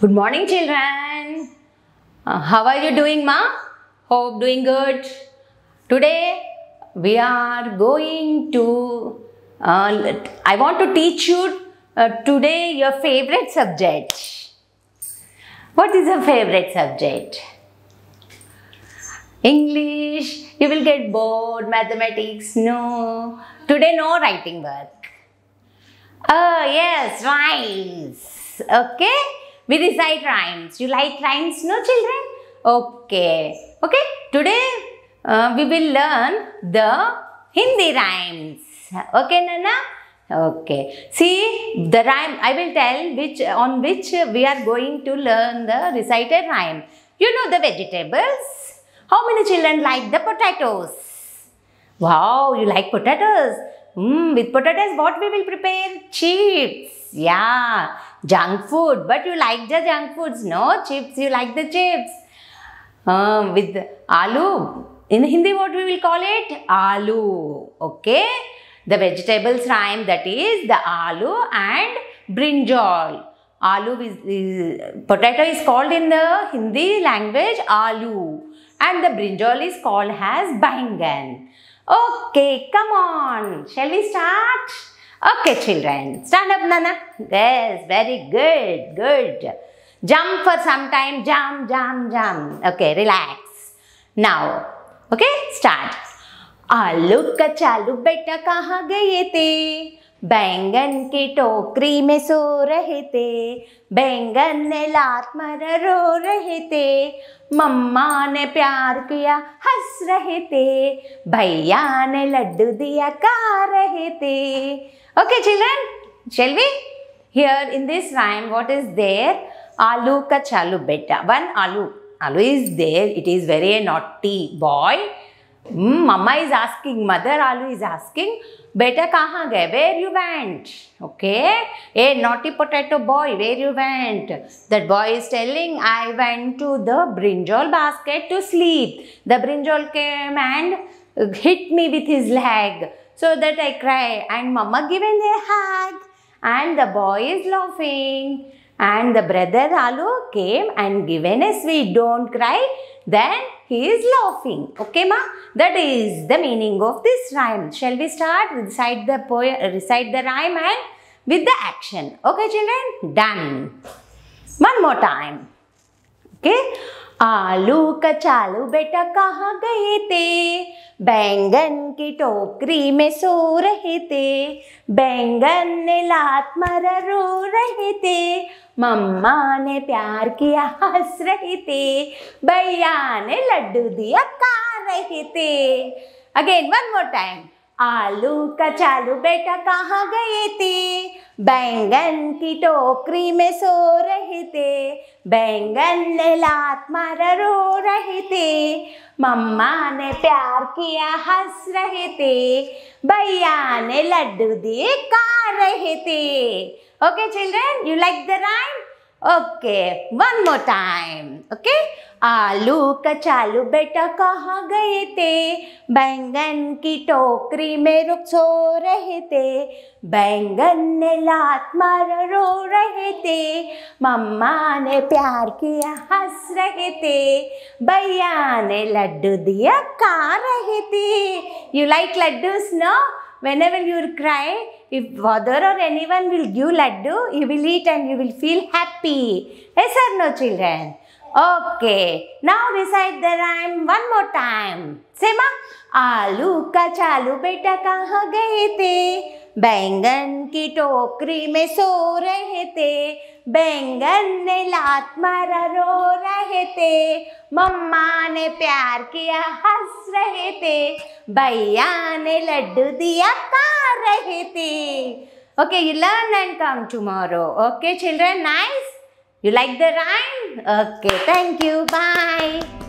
Good morning, children. Uh, how are you doing, ma? Hope doing good. Today we are going to. Uh, I want to teach you uh, today your favorite subject. What is your favorite subject? English. You will get bored. Mathematics. No. Today, no writing work. Oh, yes, rhymes. Okay? We recite rhymes. You like rhymes, no, children? Okay. Okay? Today, uh, we will learn the Hindi rhymes. Okay, Nana? Okay. See, the rhyme, I will tell which on which we are going to learn the recited rhyme. You know the vegetables. How many children like the potatoes? Wow, you like potatoes? Mm, with potatoes, what we will prepare? Chips. Yeah, junk food. But you like the junk foods, no? Chips, you like the chips. Um, with aloo. In Hindi, what we will call it? Aloo. Okay? The vegetables rhyme that is the aloo and brinjal. Aloo is, is potato is called in the Hindi language aloo and the brinjal is called as bangan. Okay, come on. Shall we start? Okay, children. Stand up, Nana. Yes, very good, good. Jump for some time. Jump, jump, jump. Okay, relax. Now, okay, start. आलू कचालू बेटा कहाँ गए थे बैंगन की टोकरी में सो रहे थे, बैंगन ने लात मर रो रहे थे। मम्मा ने प्यार किया, हंस रहे थे। भैया ने लड्डू दिया का रहे थे। Okay children shall we hear in this rhyme what is there आलू का चालू, बेटा वन आलू। Aloo is there it is very naughty boy Hmm, mama is asking mother alu is asking beta kahan gaye where you went? Okay. A naughty potato boy where you went? That boy is telling i went to the brinjal basket to sleep. The brinjal came and hit me with his leg so that i cry. And mama given a hug and the boy is laughing. And the brother alu came and given a sweet don't cry. Then he is laughing. Okay ma? That is the meaning of this rhyme. Shall we start? Recite the poem recite the rhyme and with the action. Okay children? Done. One more time okay आलू कचालू बेटा कहाँ गए थे? बैंगन की टोकरी में सो रहे थे। बैंगन ने लात मार रो रहे थे। मम्मा ने प्यार किया हंस रहे थे। भैया ने लड्डू दिया खा रहे थे। अगेन वन मोर टाइम आलू कचालू बेटा कहाँ गए थे? बैंगन की टोकरी में सो रहे थे। बैंगन ने लात मार रो रहे थे। मम्मा ने प्यार किया, हंस रहे थे। भैया ने लड्डू दिए, खा रहे थे। Okay children you like the rhyme okay one more time okay आलू कचालू बेटा कहाँ गए थे? बैंगन की टोकरी में रुक सो रहे थे। बैंगन ने लात मार रो रहे थे। मम्मा ने प्यार किया, हंस रहे थे। भैया ने लड्डू दिया, खा रहे थे। You like laddoos no whenever you cry if father or anyone will give laddu you will eat and you will feel happy. Yes or no children okay now recite the rhyme one more time say ma आलू का चालू बेटा कहाँ गए थे बैंगन की टोकरी में सो रहे थे बैंगन ने लात मारा रो रहे थे मम्मा ने प्यार किया हंस रहे थे भैया ने लड्डू दिया खा रहे थे okay you learn and come tomorrow okay children nice you like the rhyme? Okay thank you. Bye